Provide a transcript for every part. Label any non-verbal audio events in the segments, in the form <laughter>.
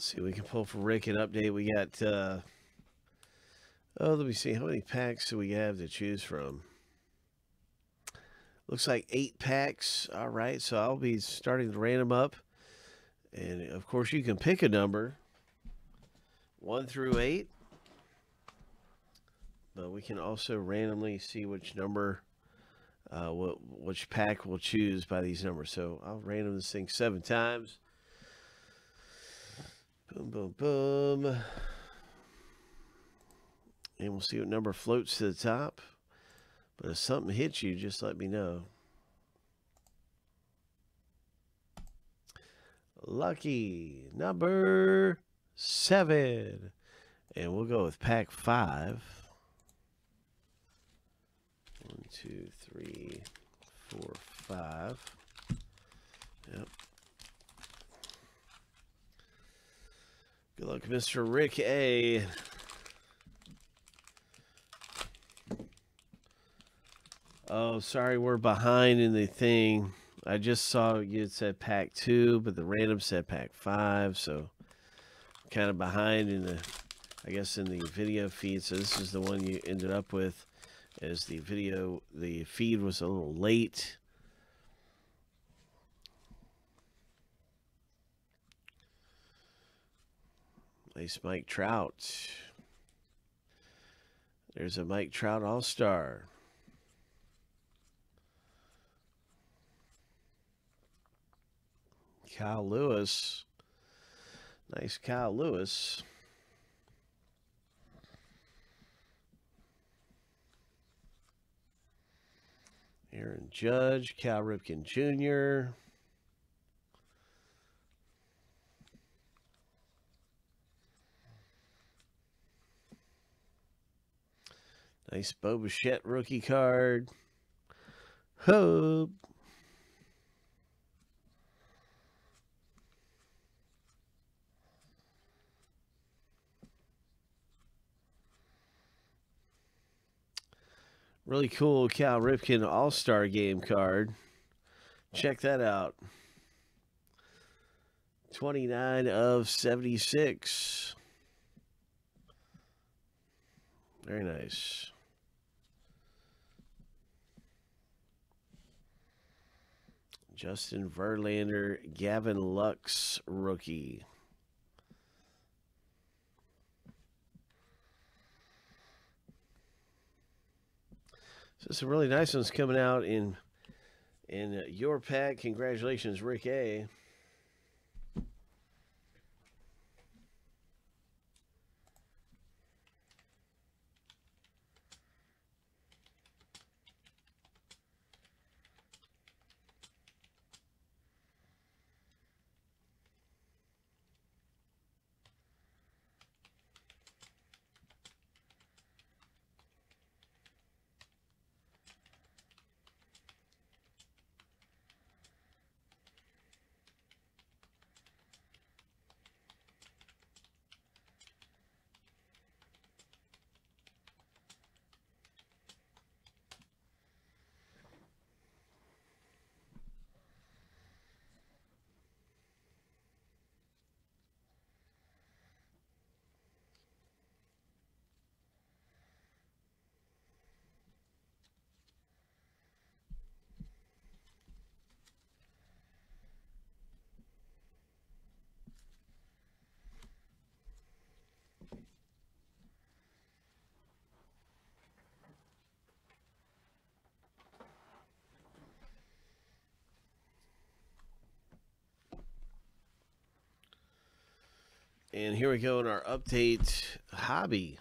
Let's see, we can pull for Rick an update. We got, uh, oh, let me see. How many packs do we have to choose from? Looks like eight packs. All right, so I'll be starting to random up. And of course, you can pick a number one through eight. But we can also randomly see which number, uh, what, which pack we'll choose by these numbers. So I'll random this thing seven times. Boom, boom, boom. And we'll see what number floats to the top. But if something hits you, just let me know. Lucky number seven. And we'll go with pack five. One, two, three, four, five. Yep. Good luck, Mr. Rick A. Oh, sorry, we're behind in the thing. I just saw you said pack two, but the random said pack five, so kind of behind in the, I guess, in the video feed. So this is the one you ended up with, as the video, the feed was a little late. Nice Mike Trout. There's a Mike Trout All Star. Kyle Lewis. Nice Kyle Lewis. Aaron Judge, Cal Ripken Jr. Nice Bo Bichette rookie card. Hope. Really cool Cal Ripken All Star Game card. Check that out. 29 of 76. Very nice. Justin Verlander, Gavin Lux, rookie. So some really nice ones coming out in in your pack. Congratulations, Rick A. And here we go in our update hobby.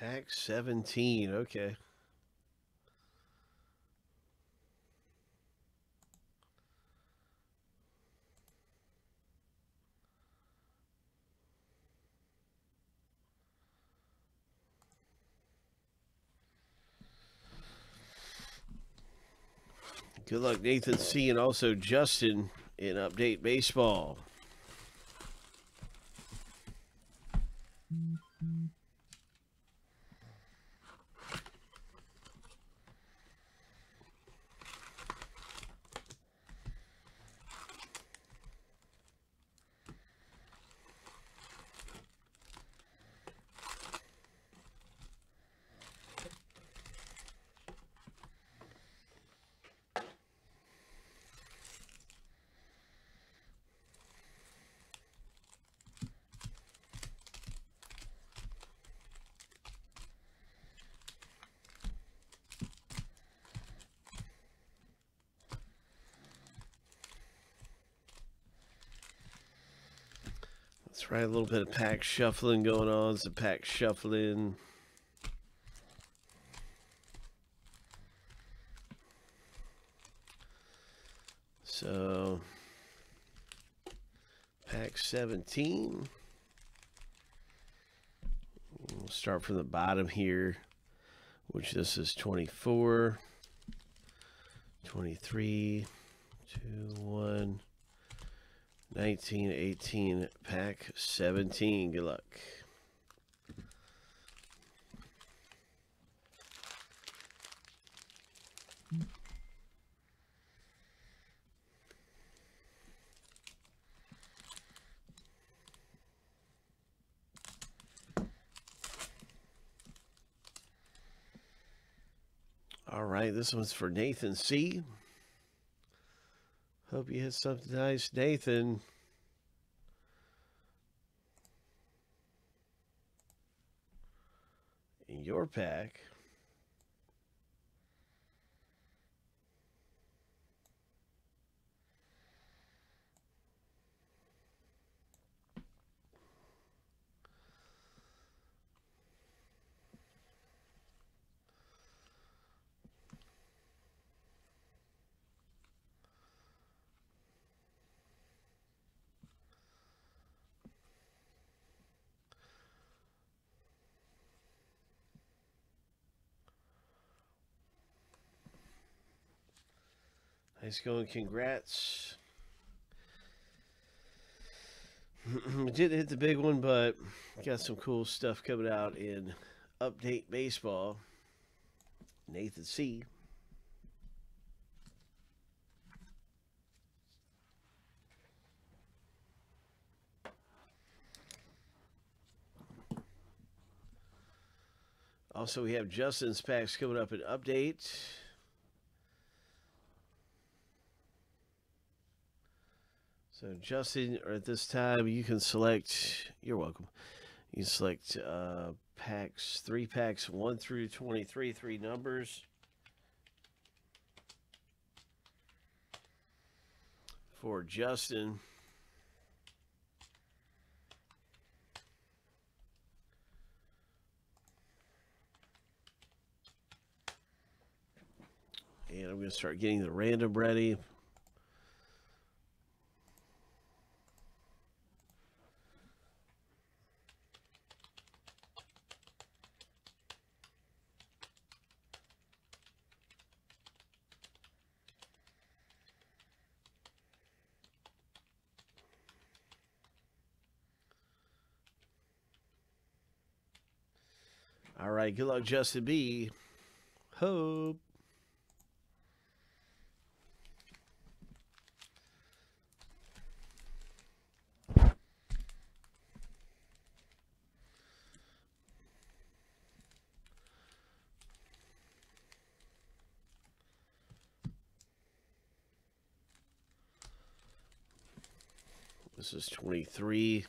Pack 17. Okay. Good luck, Nathan C. and also Justin in Update Baseball. That's right, a little bit of pack shuffling going on. Some pack shuffling. So, pack 17. We'll start from the bottom here, which this is 24, 23, 2, 1. 19, 18, pack 17. Good luck. All right, this one's for Nathan C. Hope you hit something nice, Nathan. In your pack. Nice going. Congrats. <clears throat> We didn't hit the big one, but got some cool stuff coming out in Update Baseball. Nathan C. Also, we have Justin's packs coming up in Update. So Justin, at this time, you can select. You're welcome. You select uh, packs, three packs, one through twenty-three, three numbers. For Justin. And I'm going to start getting the random ready. All right, good luck, Justin B. Hope. This is 23.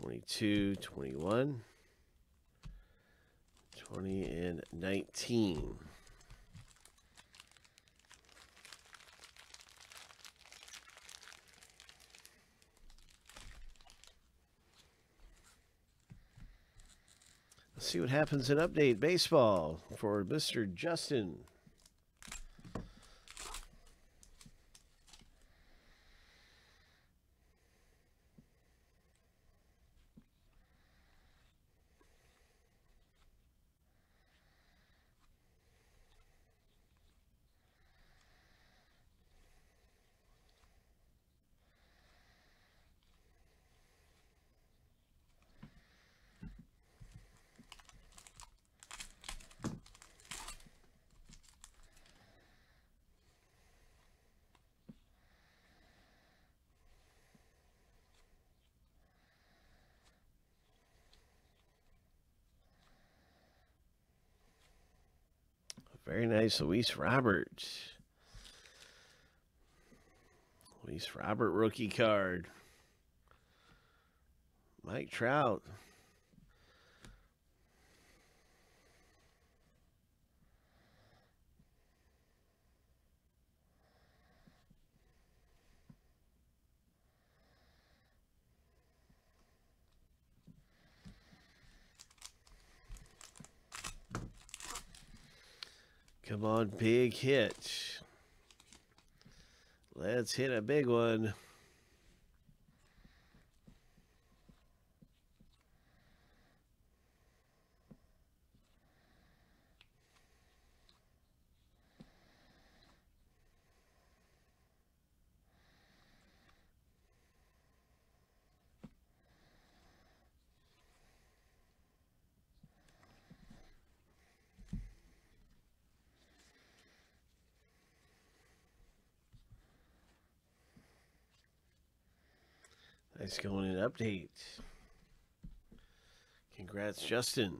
22, 21, 20, and 19. Let's see what happens in update baseball for Mr. Justin. Very nice, Luis Robert. Luis Robert rookie card. Mike Trout. Come on, big hit. Let's hit a big one. Nice going in update. Congrats, Justin.